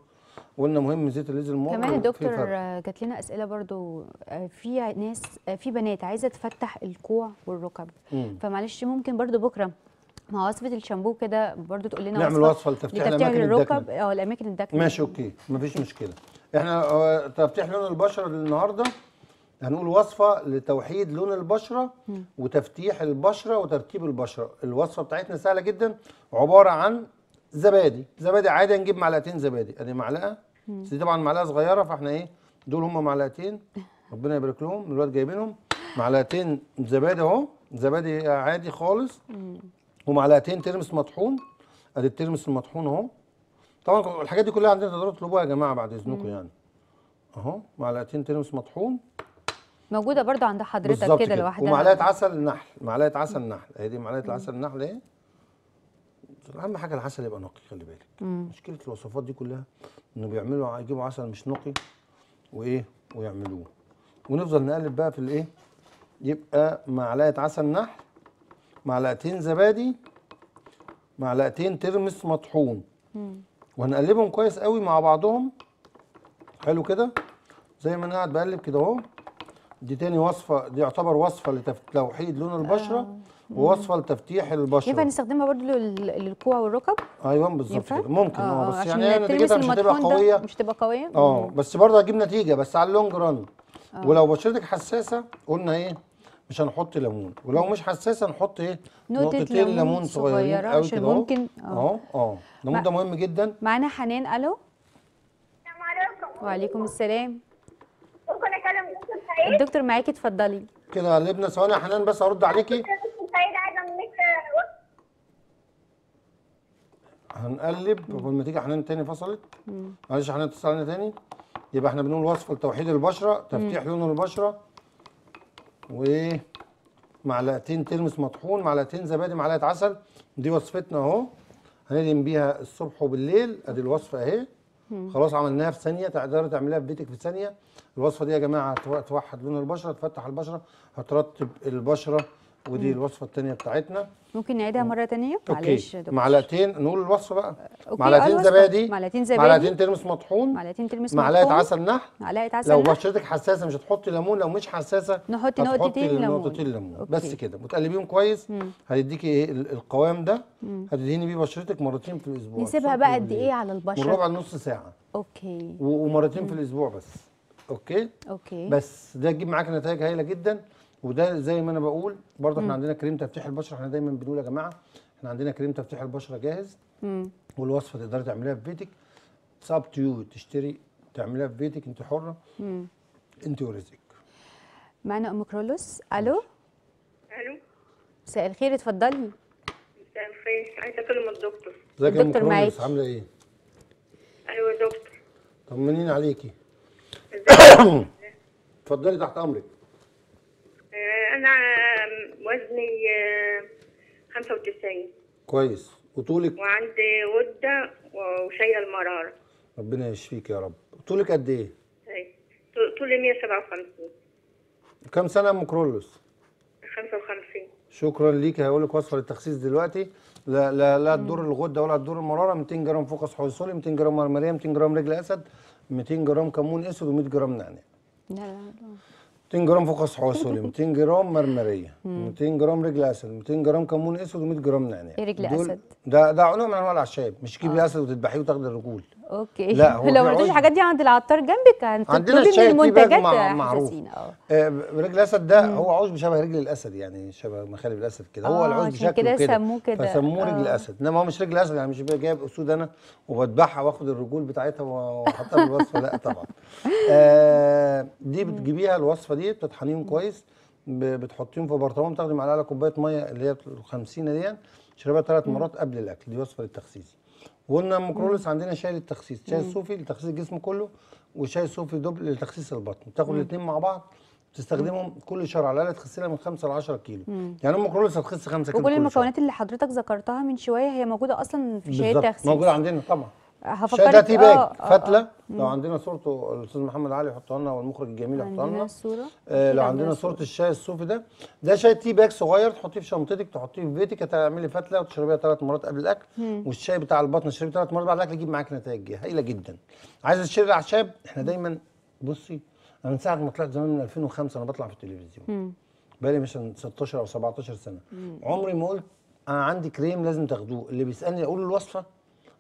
وقلنا مهم زيت الليز المر. كمان الدكتور. آه، جات لنا أسئلة برضو. آه، في ناس آه، في بنات عايزة تفتح الكوع والركب. مم. فمعلش ممكن برضو بكرة مع وصفة الشامبو كده برضو تقول لنا نعمل وصفة لتفتيح الأماكن الركب. الداكنة. آه الأماكن الداكنة. ماشي أوكي. مفيش مشكلة. إحنا آه، تفتيح لون البشرة النهارده هنقول وصفة لتوحيد لون البشرة وتفتيح البشرة وترتيب البشرة. الوصفة بتاعتنا سهلة جدا عبارة عن زبادي. زبادي عادي نجيب معلقتين زبادي. أدي معلقة. بس دي طبعا معلقة صغيرة فاحنا إيه دول هم معلقتين. [LAUGHS] ربنا يبارك لهم الواد جايبينهم. معلقتين زبادي أهو. زبادي عادي خالص. ومعلقتين ترمس مطحون. أدي الترمس المطحون أهو. طبعا الحاجات دي كلها عندنا تقدروا تطلبوها يا جماعة بعد إذنكم يعني. أهو معلقتين ترمس مطحون. موجودة برضو عند حضرتك كده لوحدها. ومعلقة عسل نحل معلقة عسل نحل هي دي معلقة العسل النحل اهي أهم حاجة العسل يبقى نقي خلي بالك. مشكلة الوصفات دي كلها إنه بيعملوا يجيبوا عسل مش نقي وإيه؟ ويعملوه. ونفضل نقلب بقى في الإيه؟ يبقى معلقة عسل نحل معلقتين زبادي معلقتين ترمس مطحون. وهنقلبهم كويس قوي مع بعضهم. حلو كده؟ زي ما أنا قاعد بقلب كده أهو. دي تاني وصفة دي يعتبر وصفة لتوحيد لون البشرة ووصفة لتفتيح ينفع البشره نستخدمها برضو لل- للكوع والركب؟ أيوه بالظبط ينفع؟ كده. ممكن آه بس عشان يعني هي نتيجتها مش هتبقى قوية. مش تبقى قوية؟ آه بس برضه هتجيب نتيجة بس على اللونج ران ولو بشرتك حساسة قلنا إيه؟ مش هنحط ليمون. ولو مش حساسة نحط إيه؟ نقطتين ليمون صغيرين قوي كده ممكن- آه. أهو آه. الليمون ده مهم جدا. معانا حنان ألو؟ السلام عليكم. وعليكم السلام. ممكن أكلم دكتور سعيد؟ الدكتور معاكي اتفضلي. كده قلبنا ثواني يا حنان بس هرد عليكي. دكتور سعيد عايزه منك هنقلب قبل ما تيجي حنان تاني فصلت. معلش حنان علينا تاني. يبقى إحنا بنقول وصفه لتوحيد البشرة تفتيح لون البشرة و معلقتين ترمس مطحون معلقتين زبادي معلقة عسل. دي وصفتنا اهو. هندهن بيها الصبح وبالليل. ادي الوصفة اهي. خلاص عملناها في ثانية. تقدري تعمليها في بيتك في ثانية. الوصفة دي يا جماعة تو- توحد لون البشرة تفتح البشرة هترطب البشرة. ودي الوصفة الثانية بتاعتنا. ممكن نعيدها مرة تانية؟ معلش دكتور. معلقتين نقول الوصفة بقى. okay، معلقتين. زبادي. معلقتين زبادي. معلقتين ترمس مطحون. معلقتين ترمس معلقة مطحون، عسل نحل. معلقة عسل لو. بشرتك حساسة مش هتحطي ليمون لو مش حساسة نحط نقطتين ليمون. نقطتين ليمون. بس كده. وتقلبيهم كويس. هيديكي إيه؟ ال- القوام ده. هتدهني بيه بشرتك مرتين في الأسبوع. نسيبها بقى قد. إيه على من البشرة؟ ربع لنص ساعة. okay. ومرتين في الأسبوع بس. okay؟ okay. بس. ده يجيب معاك نتائج هايلة جدا. وده زي ما أنا بقول برضه إحنا عندنا كريم تفتيح البشرة إحنا دايما بنقول يا جماعة إحنا عندنا كريم تفتيح البشرة جاهز مم. والوصفة تقدري تعمليها في بيتك. ساب تيو تشتري تعمليها في بيتك. انت حرة. انت ورزقك. معانا أم كرولوس. ألو؟ ألو؟ مساء الخير. اتفضلي. مساء الخير. عايزة أكلم الدكتور. ازيك يا أم الدكتور كرولوس؟ معاكي. عاملة إيه؟ أيوه يا دكتور. طمنيني عليكي. [COUGHS] اتفضلي تحت أمرك. أنا وزني آه، 95 كويس. وطولك؟ وعندي غده وشايله المراره ربنا يشفيك يا رب. طولك قد إيه؟ أي. طولي 157 كم سنة يا أم كرولوس؟ 55 شكرا ليك. هقول لك وصفة للتخسيس دلوقتي. لا لا لا تضر الغدة ولا تضر المرارة. 200 جرام فوكس حوصلي 200 جرام مرمرية 200 جرام رجل أسد 200 جرام كمون أسود و100 جرام نعناع. لا لا لا. 200 جرام فوكس حوصلي 200 جرام مرمرية 200 جرام رجل أسد 200 جرام كمون اسود و100 جرام نعناع. إيه رجل أسد؟ ده ده نوع من أنواع الأعشاب مش تجيبي أسد وتذبحيه وتاخدي الرجول. okay. لا، هو [LAUGHS] لو ما عشب. الحاجات دي عند العطار جنبك عندنا الشاي المنتجات مع- معروف. آه. آه، رجل الاسد ده هو عشب شبه رجل الأسد يعني شبه مخالب الأسد كده. هو آه، العشب شكله كده كده. سموه كده. فسموه رجل آه. أسد. إنما هو مش رجل أسد يعني مش جايب أسود أنا وبذبحها وآخد الرجول بتاعتها وأحطها في الوصفة. لا طبعا. آه دي بتجيبيها الوصفة دي بتطحنيهم كويس بتحطيهم في برطمان تاخدي معلقة كوبايه مية اللي هي ال 50 دي تشربها ثلاث مرات قبل الأكل. دي وصفة للتخسيس. وقلنا أم كرولس عندنا شاي للتخسيس شاي الصوفي لتخسيس الجسم كله وشاي صوفي double لتخسيس البطن. تاخد الاثنين مع بعض تستخدمهم كل شهر على الأقل تخسي من 5 ل 10 كيلو. يعني أم كرولس هتخس 5 كيلو وكل كل شهر. المكونات اللي حضرتك ذكرتها من شوية هي موجودة أصلا في شاي التخسيس. موجودة عندنا طبعا. هفكرك ده tea bag آه، آه، فتلة. آه. لو عندنا صورته الأستاذ محمد علي يحطها لنا والمخرج الجميل يحطها لنا. الصورة آه، لو عندنا صورة. الشاي الصوفي ده. ده شاي tea bag صغير تحطيه في شنطتك تحطيه في بيتك هتعملي فتلة وتشربيها ثلاث مرات قبل الأكل. والشاي بتاع البطن تشربيه ثلاث مرات بعد الأكل يجيب معاك نتائج هايلة جدا. عايزه تشتري الأعشاب؟ إحنا دايما بصي أنا من ساعة ما طلعت زمان من 2005 أنا بطلع في التلفزيون. بقالي مثلا 16 أو 17 سنة. عمري ما قلت أنا عندي كريم لازم تاخدوه. اللي بيسألني أقول له الوصفة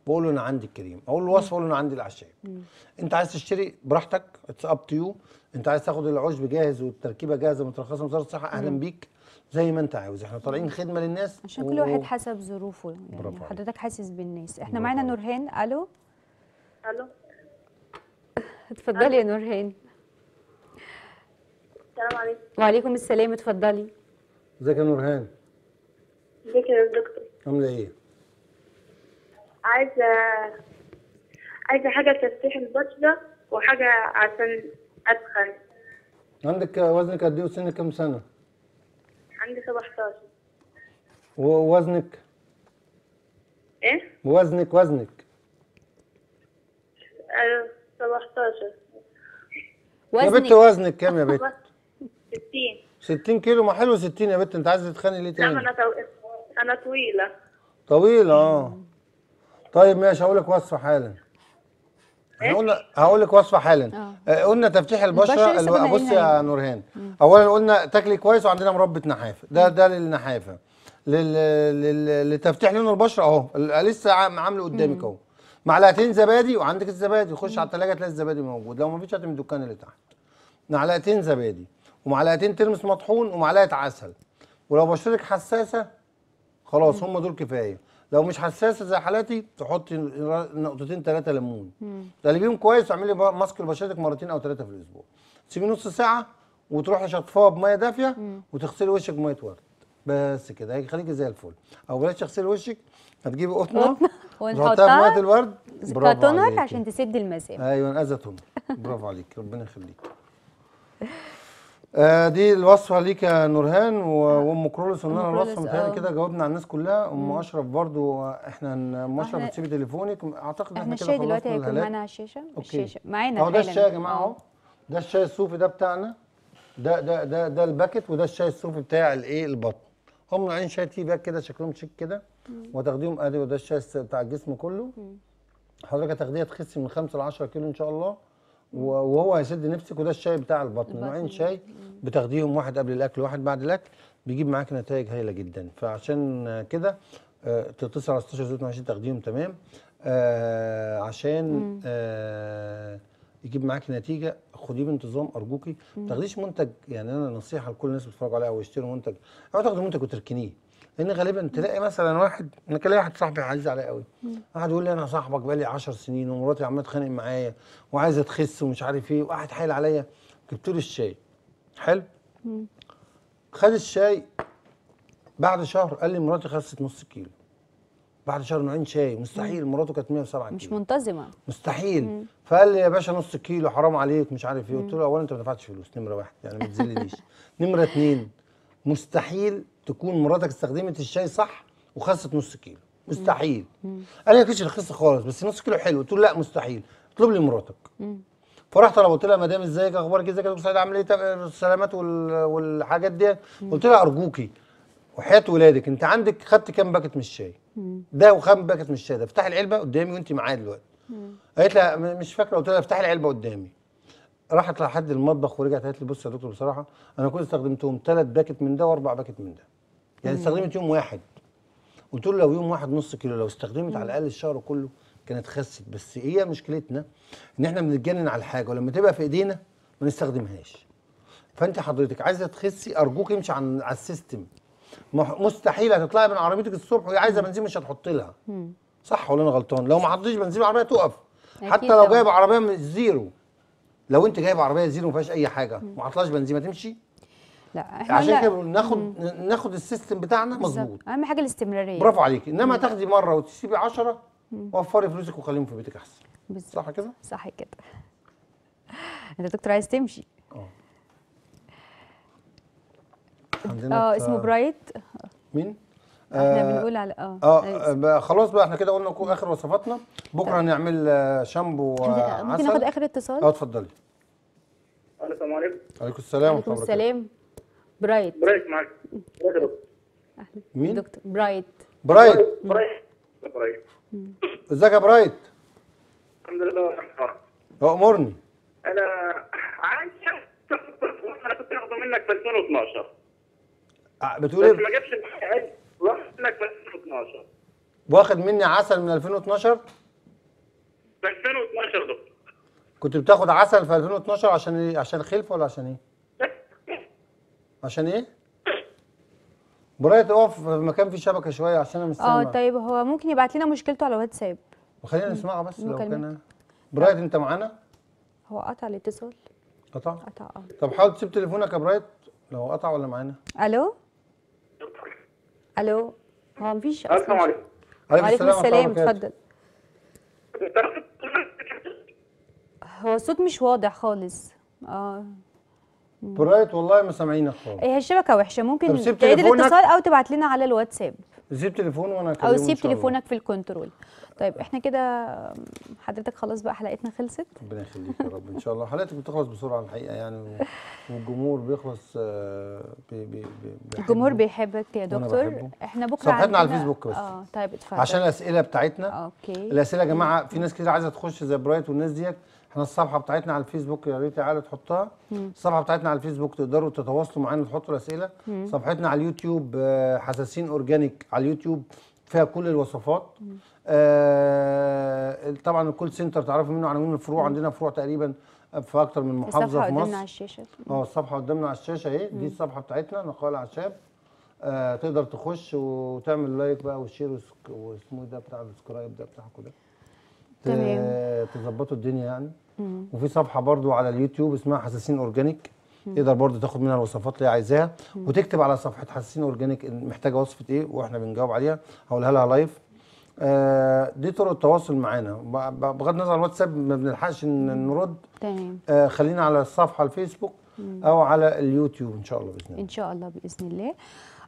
بقول له أنا عندي الكريم. أقول له الوصفه أقول له أنا عندي الأعشاب. أنت عايز تشتري؟ براحتك. it's up to you أنت عايز تاخد العشب جاهز والتركيبة جاهزة مترخصة من وزاره الصحة أهلا بيك. زي ما أنت عاوز. إحنا طالعين خدمة للناس عشان كل و- واحد حسب ظروفه. يعني برافو عليك. حضرتك حاسس بالناس. إحنا برافو معانا. نورهان. ألو؟ ألو. اتفضلي يا نورهان. السلام عليكم. وعليكم السلام. اتفضلي. إزيك يا نورهان؟ إزيك يا دكتور؟ عاملة إيه؟ عايزة عايزة حاجة تفتيح البشره وحاجة عشان أدخن. عندك وزنك قد إيه وسنك كام سنة؟ عندي 17 ووزنك إيه؟ وزنك وزنك. أيوه 17 يا بت وزنك؟ كام يا بت 60 60 كيلو؟ ما حلو 60 يا بت أنت عايزه تتخانقي ليه لا تاني أنا طو... أنا طويلة. طويل آه. طيب ماشي هقول لك وصفة حالا. إحنا قلنا هقول لك وصفة حالا. آه، قلنا تفتيح البشرة البشرة الو- يا نورهان. اولا قلنا تاكلي كويس وعندنا مربى نحافة. ده ده للنحافة. لل... لل... لتفتيح لون البشرة أهو. لسه عام- عامله قدامك أهو. معلقتين زبادي وعندك الزبادي. خش على الثلاجه تلاقي الزبادي موجود. لو ما فيش هات من الدكان اللي تحت. معلقتين زبادي ومعلقتين ترمس مطحون ومعلقة عسل. ولو بشرتك حساسة خلاص هم دول كفاية. لو مش حساسة زي حالاتي تحطي نقطتين ثلاثة ليمون. تقلبيهم كويس واعملي ماسك لبشرتك مرتين أو ثلاثة في الأسبوع. تسيبيه نص ساعة وتروحي شطفاها بمية دافية وتغسلي وشك بمية ورد. بس كده هيخليكي زي الفل. أو بلاش تغسلي وشك هتجيبي قطنة قطنة. [LAUGHS] وتحطها في مية ونحطها الورد. برافو ك toner. عشان تسد المسام. أيوه as a toner برافو عليك ربنا يخليك [LAUGHS] آه دي الوصفة ليك يا نورهان و- وأم كرولس قلنا الوصفة متهيألي آه. كده جاوبنا على الناس كلها. أم أشرف برضو آه، إحنا أم أشرف بتسيبي تليفونك. أعتقد إحنا إحنا كده الشاي دلوقتي خلصنا هيكون. معانا على الشاشة؟ okay. الشاشه معانا أهو ده. الشاي يا جماعة آه. أهو. ده الشاي الصوفي ده بتاعنا. ده ده ده ده ال packet وده الشاي الصوفي بتاع الايه البطن. هم نوعين شاي tea bag كده شكلهم شيك كده. وتاخديهم أدي وده الشاي بتاع الجسم كله. حضرتك هتاخديها تخسي من 5 ل 10 كيلو إن شاء الله. وهو هيسد نفسك وده الشاي بتاع البطن. نوعين شاي بتاخديهم واحد قبل الأكل وواحد بعد الأكل بيجيب معاك نتائج هايلة جدا. فعشان كده آه، تتصل على 16 زيت عشان تاخديهم تمام. آه عشان آه يجيب معاكي نتيجة خديه بانتظام أرجوكي. ما تاخديش منتج يعني أنا نصيحة لكل الناس بتتفرج عليها أو يشتروا منتج. اوعى تاخدوا منتج وتركنيه. لأن غالبا تلاقي مثلا واحد أنا كان واحد صاحبي عزيز عليا قوي. قعد يقول لي أنا صاحبك بقالي 10 سنين ومراتي عمالة تتخانق معايا وعايزة تخس ومش عارف إيه وقعد حايل عليا. جبت له الشاي. حلو؟ خد الشاي. بعد شهر قال لي مراتي خست نص كيلو. بعد شهر نوعين شاي. مستحيل مراته كانت 107 مش كيلو. منتظمة. مستحيل. فقال لي يا باشا نص كيلو حرام عليك مش عارف إيه. قلت له اولا أنت ما دفعتش فلوس نمرة واحد يعني ما تذلنيش. نمرة اتنين. مستحيل تكون مراتك استخدمت الشاي صح وخست نص كيلو. مستحيل. قال لي ما كنتش رخيصه خالص بس نص كيلو حلو. قلت له لا مستحيل. اطلب لي مراتك. فرحت طلبت لها مدام ازيك أخبارك إيه؟ ازيك يا دكتور سعيد؟ عامل إيه؟ السلامات وال- والحاجات دي قلت لها أرجوكي. وحياة ولادك. انت عندك خدت كام packet من الشاي؟ ده وكام packet من الشاي. ده افتحي العلبة قدامي وانت معايا دلوقتي. قالت لها مش فاكرة. قلت لها افتحي العلبة قدامي. راحت لحد المطبخ ورجعت قالت لي بص يا دكتور بصراحة أنا كنت استخدمتهم ثلاث packet من ده وأربع packet من ده. يعني استخدمت يوم واحد. قلت له لو يوم واحد نص كيلو لو استخدمت على الأقل الشهر كله كانت خست. بس هي مشكلتنا إن إحنا بنتجنن على الحاجة ولما تبقى في إيدينا ما نستخدمهاش. فأنت حضرتك عايزة تخسي أرجوك امشي عن على ال system. مستحيل هتطلعي من عربيتك الصبح وهي عايزة بنزين مش هتحط لها. صح ولا أنا غلطان؟ لو ما حطيتش بنزين العربية تقف. حتى لو. جايب عربية من zero. لو أنت جايب عربية zero ما فيهاش أي حاجة وما حطلاش بنزين ما تمشي. لا إحنا عشان كده ناخد ناخد ال system بتاعنا. مظبوط. اهم حاجة الاستمرارية. برافو عليكي إنما تاخدي مرة وتسيبي 10 وفري فلوسك وخليهم في بيتك أحسن. بالظبط. صح كده؟ صح كده. [LAUGHS] انت دكتور عايز تمشي. عندنا آه بتاع- اسمه برايت. مين؟ إحنا آه، بنقول على آه آه بقى خلاص بقى إحنا كده قلنا آخر وصفاتنا. بكرة هنعمل آه، شامبو ممكن عسل ناخد آخر اتصال؟ آه اتفضلي. السلام عليكم. عليكم السلام ورحمة الله وبركاته. السلام. برايت برايت دكتور. مين؟ دكتور. برايت برايت برايت برايت ازيك يا برايت الحمد لله امرني أنا عايز أنا كنت واخده منك في 2012 آه، بتقول بس إيه ما جابش معايا واخد منك في 2012 واخد مني عسل من 2012 في 2012 دكتور. كنت بتاخد عسل في 2012 عشان إيه؟ عشان خلف ولا عشان إيه؟ عشان إيه؟ برايت اقف في مكان فيه شبكة شوية عشان أنا مش آه طيب هو ممكن يبعت لنا مشكلته على واتساب. وخلينا نسمعها بس لو. كان برايت انت معانا؟ هو قطع الاتصال. قطع؟ قطع آه. طب حاول تسيب تليفونك يا برايت لو قطع ولا معانا. ألو؟ ألو؟ هو مفيش السلام عليكم. وعليكم السلام. اتفضل. هو الصوت مش واضح خالص. آه. برايت والله ما سامعينك خالص. هي الشبكة وحشة. ممكن تعيد. الاتصال أو تبعت لنا على الواتساب. سيب تليفون وأنا أو سيب. تليفونك في ال control. طيب إحنا كده حضرتك خلاص بقى حلقتنا خلصت. ربنا يخليك يا رب إن شاء الله. حلقتك بتخلص بسرعة الحقيقة يعني والجمهور بيخلص آه، بي بي بي الجمهور. بيحبك يا دكتور. إحنا بكرة صفحتنا على الفيسبوك بس. آه طيب اتفضل. عشان الأسئلة بتاعتنا. okay. الأسئلة يا جماعة في ناس كتير عايزة تخش زي برايت والناس ديت. إحنا الصفحة بتاعتنا على الفيسبوك يا ريت تعالوا تحطها. الصفحة بتاعتنا على الفيسبوك تقدروا تتواصلوا معانا وتحطوا الأسئلة. صفحتنا على اليوتيوب آه، حساسين Organic على اليوتيوب. فيها كل الوصفات. آه طبعا ال call center تعرفوا منه عناوين الفروع عندنا فروع تقريبا في أكتر من محافظة الصفحة في قدامنا مصر. على الشاشة. آه الصفحة قدامنا على الشاشة اهي دي الصفحة بتاعتنا نقال اعشاب آه تقدر تخش وتعمل like بقى و share و sc- واسمه إيه ده بتاع ال subscribe ده بتاعكم ده. تمام. تظبطوا الدنيا يعني. وفي صفحة برضو على اليوتيوب اسمها حساسين Organic. تقدر برضو تاخد منها الوصفات اللي هي عايزاها وتكتب على صفحة حساسين Organic محتاجة وصفة إيه وإحنا بنجاوب عليها. هقولها لها live آه دي طرق التواصل معانا. بغض النظر عن الواتساب ما بنلحقش نرد. تمام. آه خلينا على الصفحة الفيسبوك أو على اليوتيوب إن شاء الله بإذن الله. إن شاء الله بإذن الله.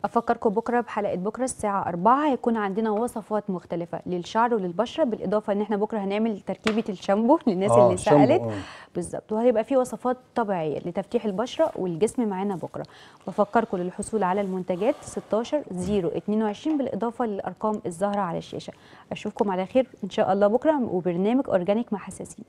أفكركم بكرة بحلقة بكرة الساعة 4 هيكون عندنا وصفات مختلفة للشعر وللبشرة بالإضافة إن إحنا بكرة هنعمل تركيبة الشامبو [LAUGHS] للناس آه، اللي سألت. آه. بالظبط. وهيبقى في وصفات طبيعية لتفتيح البشرة والجسم معانا بكرة. بفكركم للحصول على المنتجات 16 022 بالإضافة للأرقام الظاهرة على الشاشة. أشوفكم على خير إن شاء الله بكرة. وبرنامج أورجانيك مع حساسين.